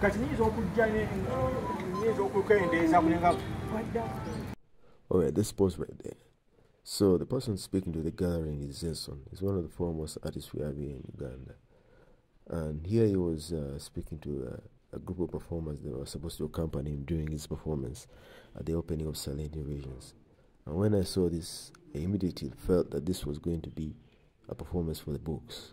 kati kulenga wadda Alright, this pause right there. So the person speaking to the gathering is Xenson. He's one of the foremost artists we have here in Uganda. And here he was uh, speaking to uh, a group of performers that were supposed to accompany him during his performance at the opening of Silent Invasions. And when I saw this, I immediately felt that this was going to be a performance for the books,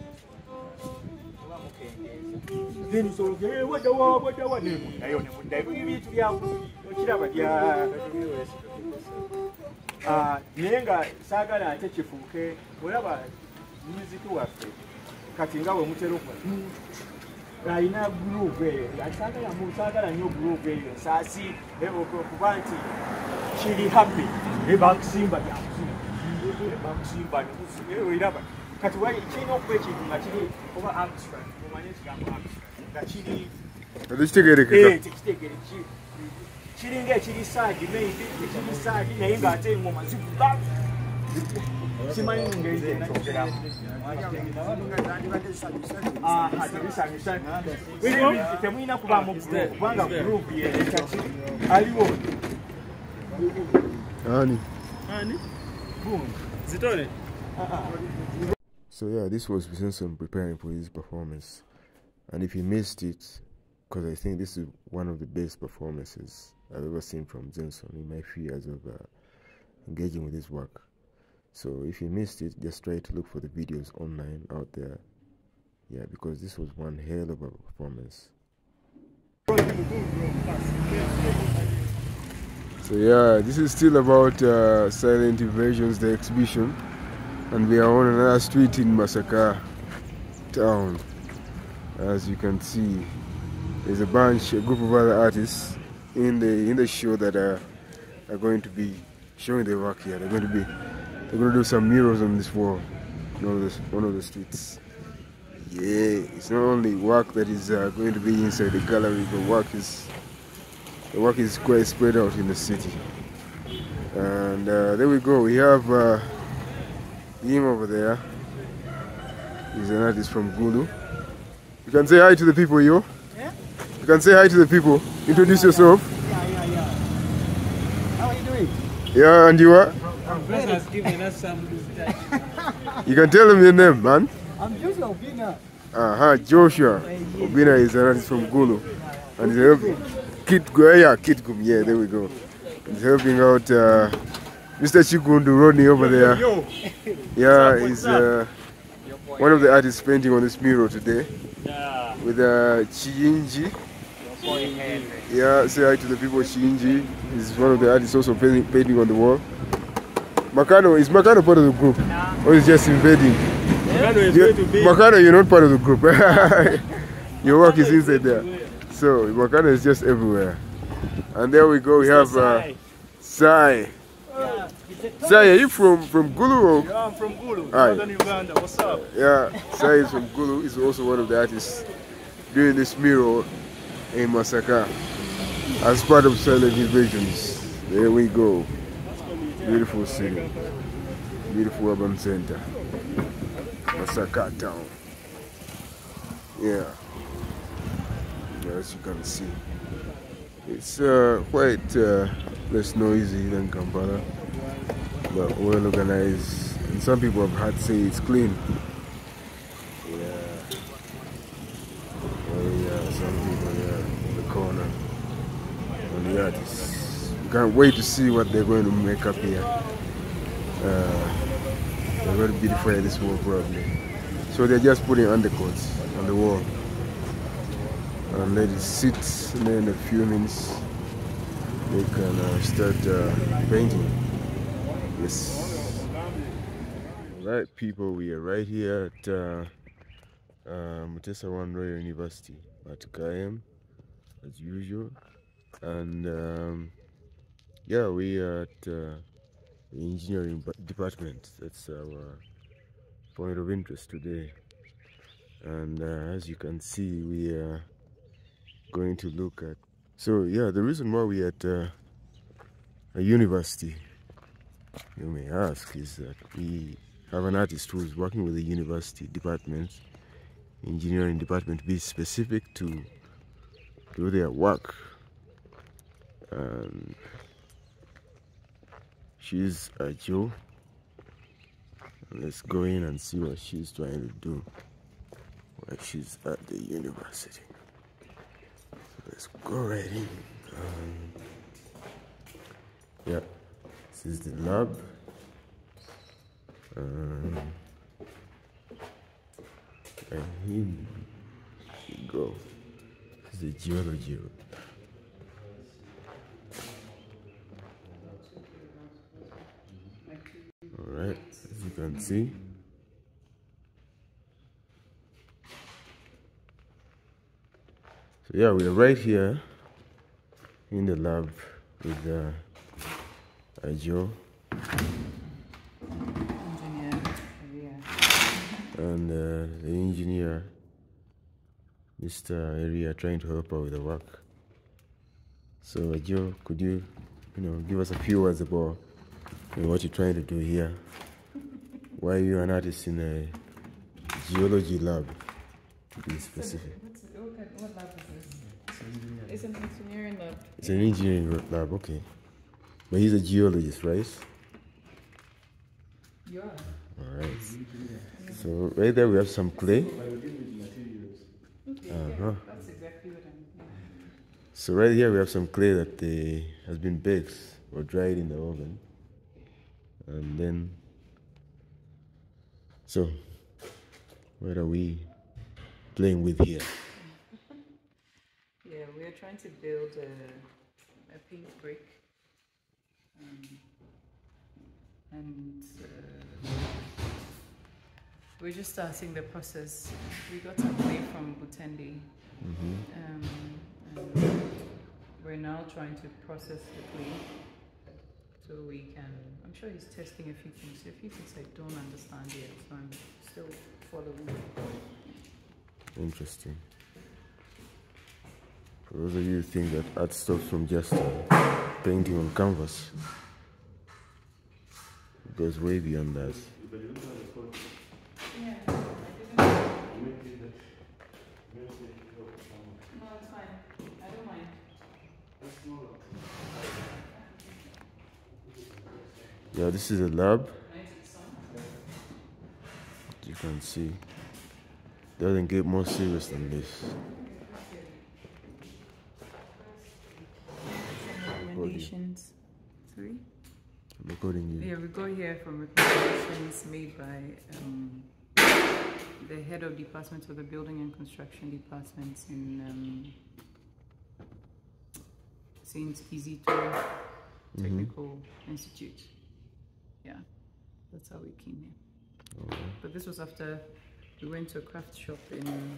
mukendeeza then sologe waddawa waddawa nemundayo nemuddayo ebintu byaku okiraba bya Ah, naye nga saagala ate kifuuke olaba muziki waffe kati nga bwe mutera okuba alina gurupu eyo saagala nnyo gurupu eyo nsaasi ok- okuba nti kiri happy ebakusimba byakusimba oliraba kati kirina okuba ekintu nga kiri oba abstract omanye ekigambo abstract nga kiri tekitegere ki- kiringa ekiri saagi maybe ekiri saagi naye ng'ate engoma zivuga simanyi ngeri gyenakyogeramu temulina kubaamu kubanga group yereeta ki aliwo gundi Zitone. So yeah, this was Vincent preparing for his performance. And if you missed it, because I think this is one of the best performances I've ever seen from Xenson in my few years of uh, engaging with his work. So if you missed it, just try to look for the videos online out there. Yeah, because this was one hell of a performance. So yeah, this is still about uh, Silent Invasions, the exhibition, and we are on another street in Masaka town. As you can see, there's a bunch, a group of other artists in the in the show that are are going to be showing their work here. They're going to be they're going to do some murals on this wall, on one of the, one of the streets. Yeah, it's not only work that is uh, going to be inside the gallery, but work is the work is quite spread out in the city. And uh, there we go. We have uh, him over there. He's an artist from Gulu. You can say hi to the people, yo. Yeah? You can say hi to the people. Introduce yourself. Yeah, yeah, yeah. How are you doing? Yeah, and you are. Professor has given us some You can tell them your name, man. I'm Joshua Obina. Uh-huh, Joshua Obina is an artist from Gulu. And he's helping Kit Gu- yeah, Kit Gum, yeah, there we go. He's helping out uh, Mr. Kiggundu Rawdney over there. Yo. Yeah, he's uh, one of the artists painting on this mural today Yeah. with uh, Chiyinji. Yeah, say hi to the people. Chiyinji is one of the artists also painting, painting on the wall. Makano, is Makano part of the group? Or is just invading? You- Makano, you're not part of the group. Your work is inside there. So, Makano is just everywhere. And there we go, we have uh, Sai. Sai, are you from, from Gulu or Yeah, I'm from Gulu, Aye. northern Uganda. What's up? Yeah, Sai is from Gulu. He's also one of the artists doing this mural in Masaka as part of Silent Invasions. There we go. Beautiful city. Beautiful urban center. Masaka town. Yeah. Yeah, As you can see. It's uh, quite uh, less noisy than Kampala, but well organized. And some people have had to say it's clean. Yeah. Oh yeah, some people there in the corner. And artists. We can't wait to see what they're going to make up here. Uh, they're going to beautify this wall probably. So they're just putting undercoats on the wall. And let it sit and then a few minutes they can uh, start uh, painting. Yes. Right, people, we are right here at uh, uh, Mutesa One Royal University at KM as usual, and um, yeah, we are at uh, the engineering department. That's our point of interest today, and uh, as you can see, we are going to look at. So yeah, the reason why we at uh, a university, you may ask, is that we have an artist who is working with the university department, engineering department, be specific to do their work. And she's Adjo. Let's go in and see what she's trying to do while she's at the university. Let's go right in. Um, yeah, this is the lab. Um, and here you go. This is the geology. Alright, as you can see. So yeah, we are right here in the lab with uh, Adjo Engineer and uh, the engineer, Mr. Area, trying to help her with the work. So Adjo, could you, you know, give us a few words about you know, what you're trying to do here? Why are you an artist in a geology lab? To be specific. What's, what, what lab? It's an engineering lab. It's an engineering lab, okay. But he's a geologist, right? Are. All right. So right there we have some clay. Okay, Uh-huh. yeah, that's exactly what I'm. Yeah. So right here we have some clay that uh, has been baked or dried in the oven, and then. So, what are we playing with here? Yeah, we are trying to build a, a pink brick. Um, and uh, we're just starting the process. We got some clay from Butendi. Um, and we're now trying to process the clay so we can. I'm sure he's testing a few things. A few things I don't understand yet, so I'm still following. Interesting. Those of you who think that art stops from just uh, painting on canvas, it goes way beyond that. Yeah, this is a lab. You can see. Doesn't get more serious than this. Recommendations. Sorry? I'm recording you. Yeah, we go here from recommendations made by um, the head of department of the building and construction departments in um, Saint Kizito Technical Institute. Yeah, that's how we came here. But this was after we went to a craft shop in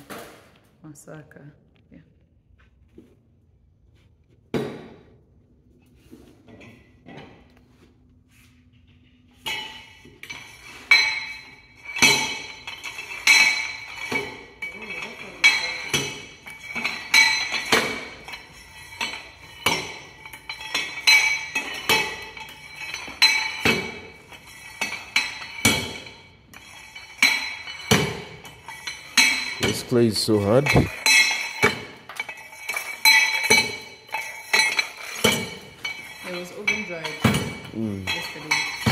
Masaka. This clay is so hard. It was oven dried hmm. yesterday.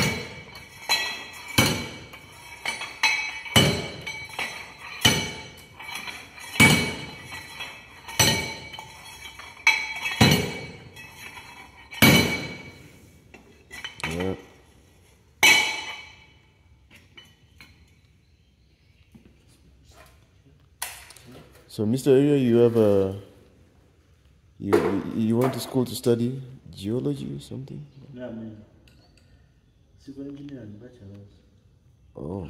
So, Mr. Area, you have a you you- you went to school to study geology or something? Yeah, I mean, civil engineer and bachelor's. Oh,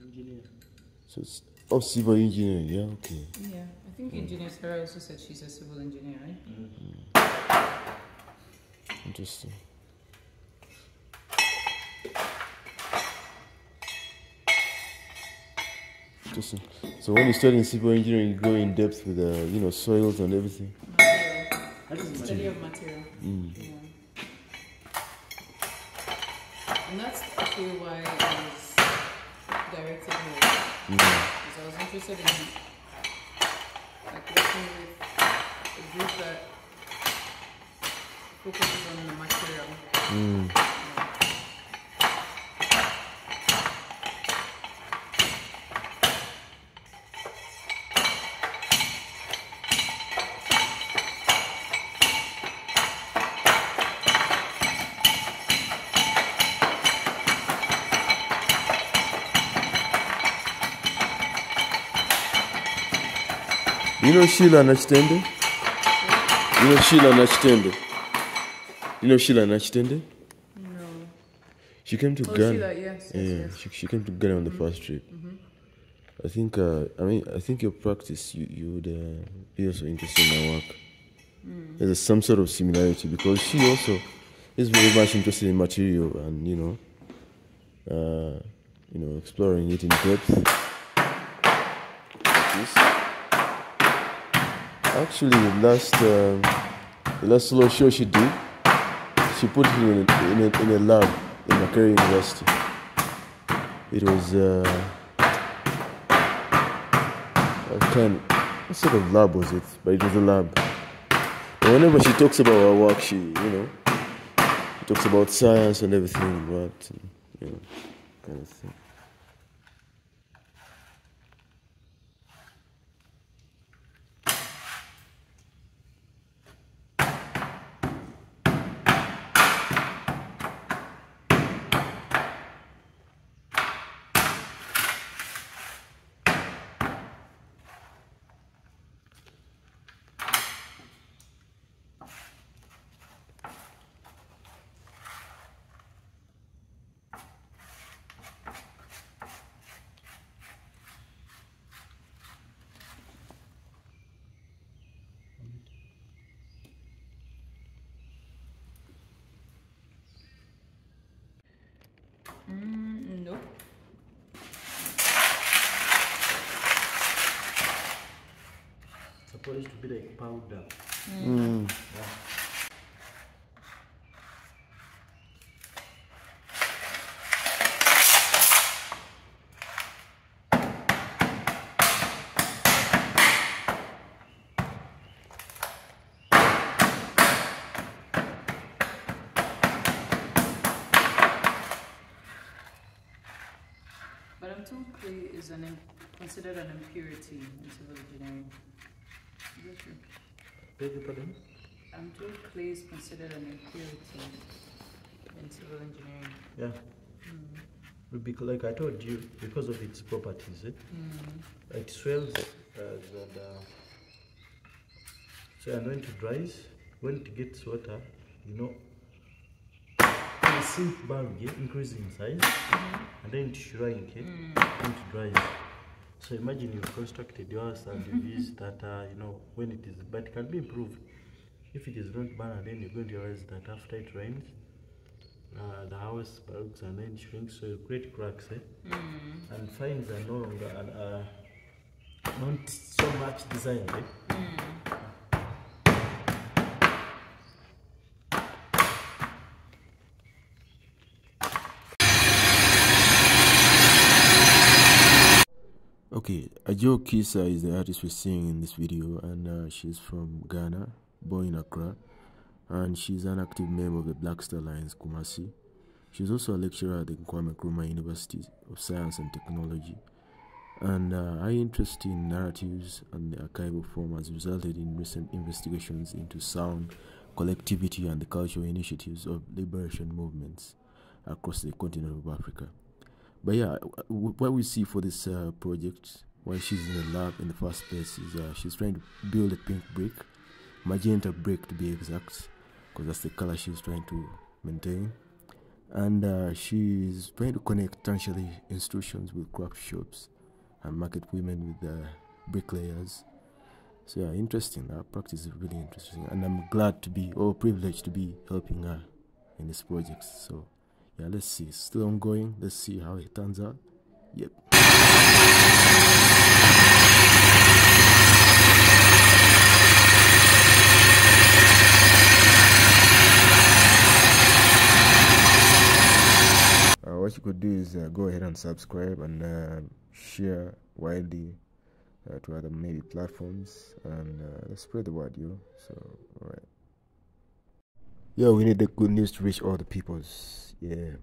Engineer. so it's Oh, civil engineering. Yeah, okay. Yeah, I think mm. engineer Sarah also said she's a civil engineer, right? Mm. Mm. Interesting. Interesting. So when you study in civil engineering, you go in depth with the you know soils and everything. Material. Study of material. Mm. Yeah. And that's actually why I was directed here. Mm-hmm. Because I was interested in like working with a group that focuses on the material. Mm. You know Sheila Nakitende? You know Sheila Nakitende? You know Sheila Nakitende? No. She came to Oh, Ghana. Sheila, yes, yes, yeah, yes. She, she came to Ghana on the first trip. I think, uh, I mean, I think your practice, you, you would uh, be also interested in my work. There's some sort of similarity because she also is very much interested in material and, you know, uh, you know, exploring it in depth. Like this. Actually, the last, um, the last solo show she did, she put it in a, in a, in a lab in Makerere University. It was uh, a kind. What sort of lab was it? But it was a lab. Whenever she talks about her work, she, you know, talks about science and everything, but you know, kind of thing. Mm, nope. Supposed to be like powder. But I'm told clay is an considered an impurity in civil engineering. Is that true? Beg your pardon? I'm told clay is considered an impurity in civil engineering. Yeah. Because, like I told you, because of its properties, eh? it swells as and, uh, so and when it dries, when it gets water, you know, the sink bulb yeah, increases in size and then it shrink eh, when it dries. So imagine you've constructed yours and you use that, uh, you know, when it is, but it can be improved. If it is not burned, then you're going to realize that after it rains, uh, the house bulbs and then shrinks, so you create cracks, eh? And fines are no longer uh, not so much designed. Eh? Okay, Adjo Kisser is the artist we're seeing in this video, and uh, she's from Ghana, born in Accra, and she's an active member of the Blaxtarlines Kumasi. She's also a lecturer at the Kwame Nkrumah University of Science and Technology, and uh, her interest in narratives and the archival form has resulted in recent investigations into sound, collectivity, and the cultural initiatives of liberation movements across the continent of Africa. But yeah, what we see for this uh, project, while she's in the lab in the first place, is uh, she's trying to build a pink brick, magenta brick to be exact, because that's the color she's trying to maintain. And uh, she's trying to connect tertiary institutions with craft shops and market women with the bricklayers. So yeah, interesting. That practice is really interesting, and I'm glad to be or privileged to be helping her in this project. So yeah, let's see. Still ongoing. Let's see how it turns out. Yep. Uh, what you could do is uh, go ahead and subscribe and uh, share widely uh, to other maybe platforms and uh, spread the word yo so all right yo we need the good news to reach all the peoples. Yeah